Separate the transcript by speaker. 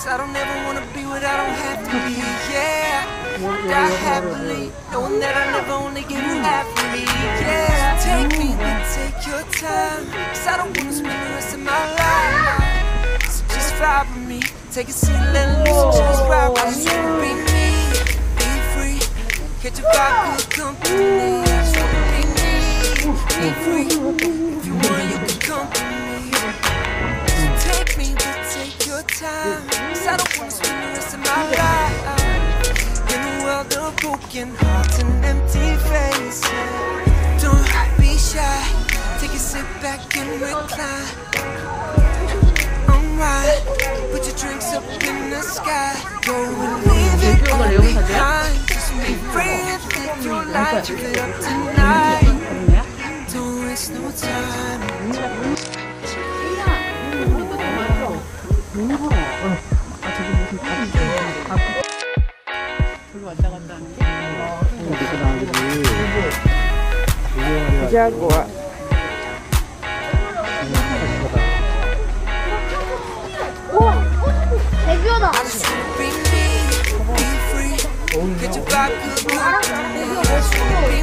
Speaker 1: Cause I don't ever wanna be what I don't have to be, yeah. Die happily, knowing that I never only you half of me, yeah. Take me, but take your time. Cause I don't wanna spend the rest of my life. So just vibe with me, take a seat, let loose, just ride with me. Be me, be free. Catch a vibe, good company. Be me, be free. Take time. Cause I don't wanna spend the rest of my life. In a world of broken hearts and empty faces. Don't be shy. Take a sit back and recline. Alright, put your drinks up in the sky. Go and leave it all behind. Just be free and live your life. Live it up tonight. 별로
Speaker 2: 왔다 갔다
Speaker 1: 하는 게. 자고와. 우와, 대교다. 대교 멋있어.